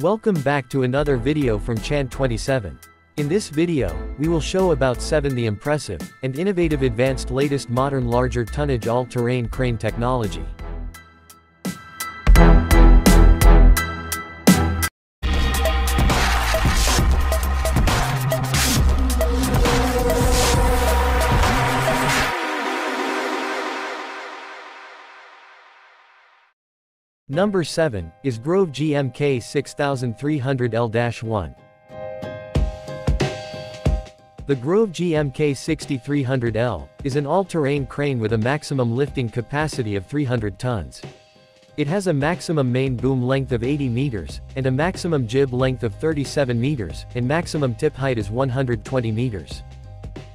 Welcome back to another video from Chan27. In this video, we will show about 7 the impressive, and innovative advanced latest modern larger tonnage all-terrain crane technology. Number 7, is Grove GMK 6300L-1. The Grove GMK 6300L is an all-terrain crane with a maximum lifting capacity of 300 tons. It has a maximum main boom length of 80 meters, and a maximum jib length of 37 meters, and maximum tip height is 120 meters.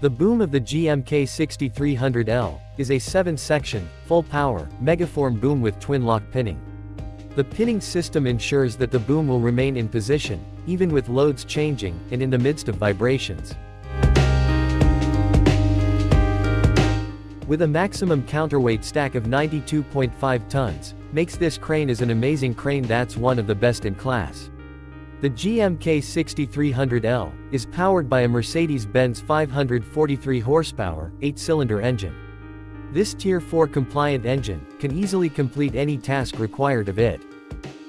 The boom of the GMK 6300L is a 7-section, full-power, megaform boom with twin-lock pinning. The pinning system ensures that the boom will remain in position, even with loads changing, and in the midst of vibrations. With a maximum counterweight stack of 92.5 tons, makes this crane as an amazing crane that's one of the best in class. The GMK 6300L is powered by a Mercedes-Benz 543 horsepower, 8-cylinder engine. This Tier 4 compliant engine can easily complete any task required of it.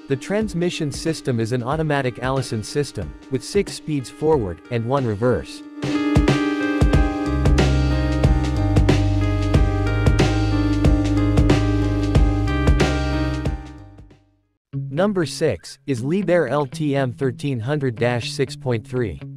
The transmission system is an automatic Allison system, with 6 speeds forward and 1 reverse. Number 6 is Liebherr LTM 1300-6.3.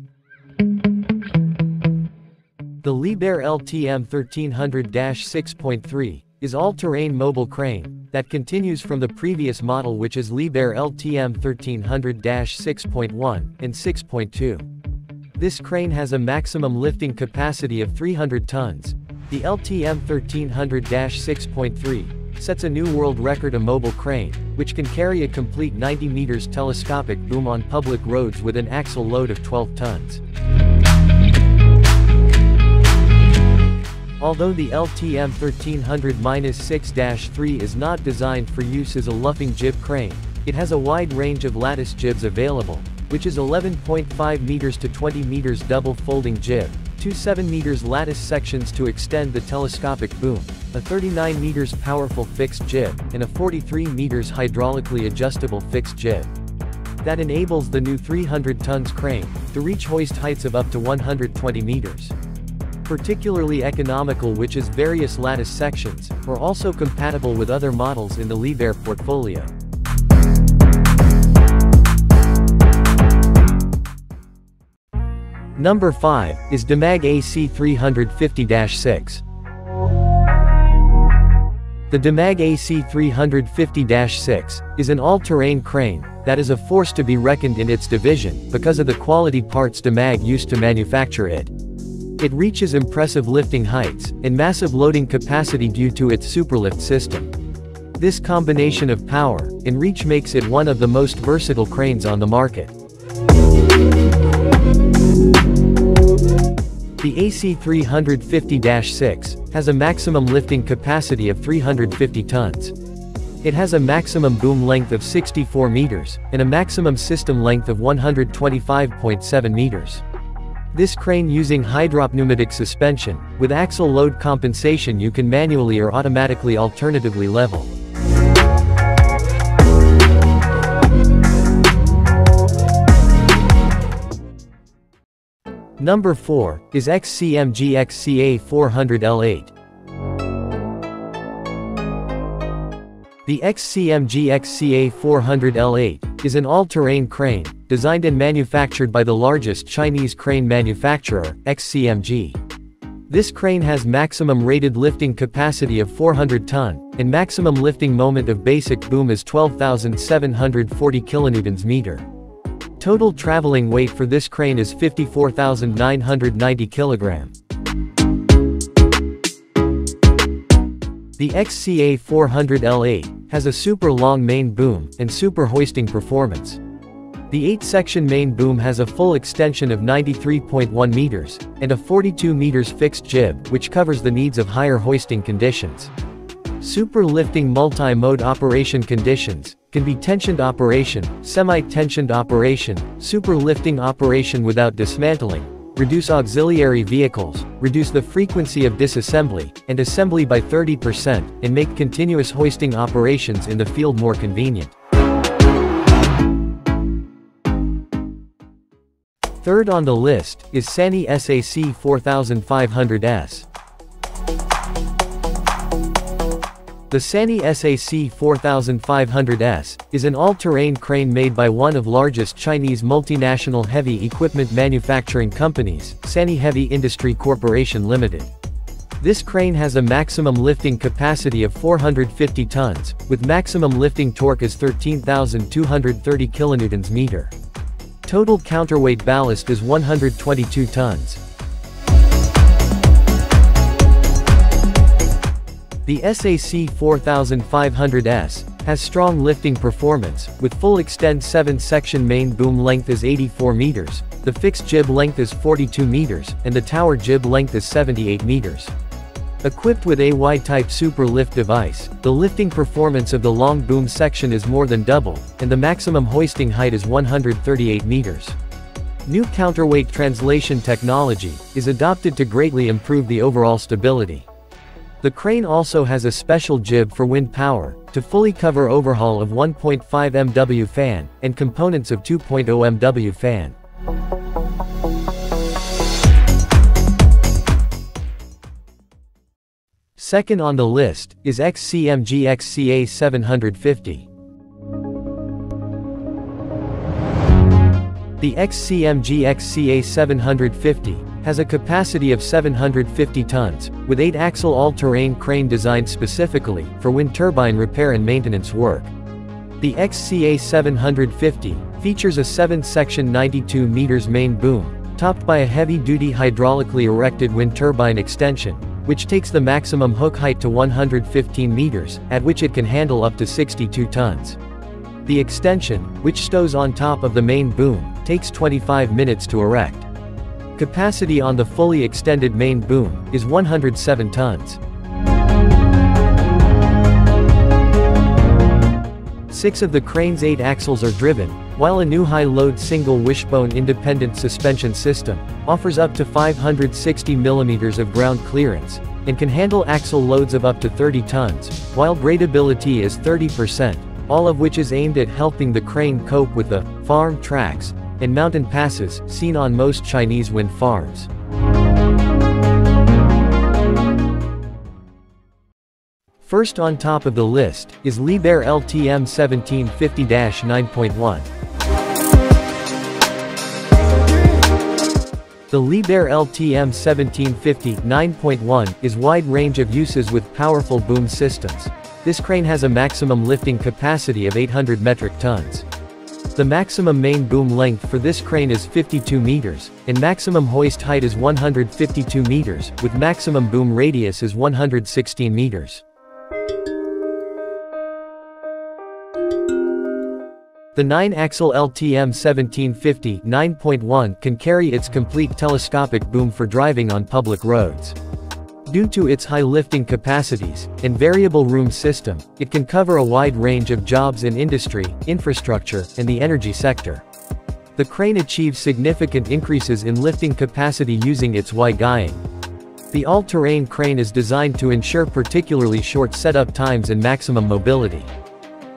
The Liebherr LTM 1300-6.3 is all-terrain mobile crane that continues from the previous model which is Liebherr LTM 1300-6.1 and 6.2. This crane has a maximum lifting capacity of 300 tons. The LTM 1300-6.3 sets a new world record a mobile crane, which can carry a complete 90 meters telescopic boom on public roads with an axle load of 12 tons. Although the LTM 1300-6-3 is not designed for use as a luffing jib crane, it has a wide range of lattice jibs available, which is 11.5 meters to 20 meters double folding jib, two 7 meters lattice sections to extend the telescopic boom, a 39 meters powerful fixed jib, and a 43 meters hydraulically adjustable fixed jib. That enables the new 300 tons crane to reach hoist heights of up to 120 meters particularly economical which is various lattice sections, are also compatible with other models in the Liebherr portfolio. Number 5, is Demag AC 350-6. The Demag AC 350-6 is an all-terrain crane that is a force to be reckoned in its division because of the quality parts Demag used to manufacture it. It reaches impressive lifting heights, and massive loading capacity due to its superlift system. This combination of power and reach makes it one of the most versatile cranes on the market. The AC350-6 has a maximum lifting capacity of 350 tons. It has a maximum boom length of 64 meters, and a maximum system length of 125.7 meters. This crane using hydropneumatic suspension, with axle load compensation you can manually or automatically alternatively level. Number 4, is XCMG XCA 400L8. The XCMG XCA 400L8 is an all-terrain crane, designed and manufactured by the largest Chinese crane manufacturer, XCMG. This crane has maximum rated lifting capacity of 400 ton, and maximum lifting moment of basic boom is 12,740 kilonewtons meter. Total traveling weight for this crane is 54,990 kilograms. The XCA 400L8 has a super long main boom and super hoisting performance. The 8-section main boom has a full extension of 93.1 meters and a 42 meters fixed jib which covers the needs of higher hoisting conditions. Super lifting multi-mode operation conditions can be tensioned operation, semi-tensioned operation, super lifting operation without dismantling, reduce auxiliary vehicles, reduce the frequency of disassembly, and assembly by 30%, and make continuous hoisting operations in the field more convenient. Third on the list, is Sany SAC 4500S. The Sany SAC 4500S is an all-terrain crane made by one of largest Chinese multinational heavy equipment manufacturing companies, Sany Heavy Industry Corporation Limited. This crane has a maximum lifting capacity of 450 tons, with maximum lifting torque as 13,230 kilonewtons meter. Total counterweight ballast is 122 tons. The SAC 4500S has strong lifting performance, with full extend 7-section main boom length is 84 meters, the fixed jib length is 42 meters, and the tower jib length is 78 meters. Equipped with a Y-type super lift device, the lifting performance of the long boom section is more than double, and the maximum hoisting height is 138 meters. New counterweight translation technology is adopted to greatly improve the overall stability. The crane also has a special jib for wind power, to fully cover overhaul of 1.5 MW fan, and components of 2.0 MW fan. Second on the list, is XCMG XCA 750. The XCMG XCA 750 has a capacity of 750 tons, with 8-axle all-terrain crane designed specifically for wind turbine repair and maintenance work. The XCA 750 features a 7-section 92 meters main boom, topped by a heavy-duty hydraulically erected wind turbine extension, which takes the maximum hook height to 115 meters, at which it can handle up to 62 tons. The extension, which stows on top of the main boom, takes 25 minutes to erect. Capacity on the fully extended main boom is 107 tons. Six of the crane's eight axles are driven, while a new high-load single wishbone independent suspension system offers up to 560 mm of ground clearance, and can handle axle loads of up to 30 tons, while gradability is 30%, all of which is aimed at helping the crane cope with the farm tracks and mountain passes seen on most Chinese wind farms. First on top of the list is Liebherr LTM 1750-9.1. The Liebherr LTM 1750 9.1 is wide range of uses with powerful boom systems. This crane has a maximum lifting capacity of 800 metric tons. The maximum main boom length for this crane is 52 meters, and maximum hoist height is 152 meters, with maximum boom radius is 116 meters. The 9-axle LTM 1750 9.1 can carry its complete telescopic boom for driving on public roads. Due to its high lifting capacities and variable boom system, it can cover a wide range of jobs in industry, infrastructure, and the energy sector. The crane achieves significant increases in lifting capacity using its Y-guying. The all-terrain crane is designed to ensure particularly short setup times and maximum mobility.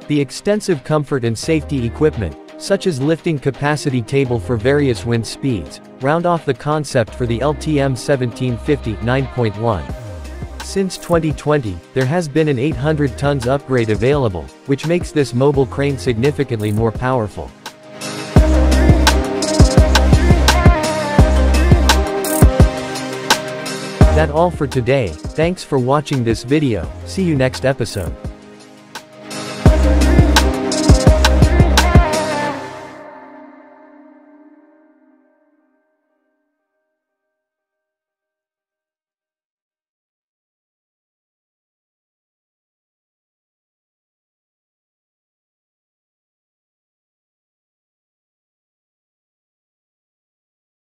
The extensive comfort and safety equipment, such as lifting capacity table for various wind speeds, round off the concept for the LTM 1750 9.1. Since 2020, there has been an 800 tons upgrade available, which makes this mobile crane significantly more powerful. That all for today, thanks for watching this video, see you next episode.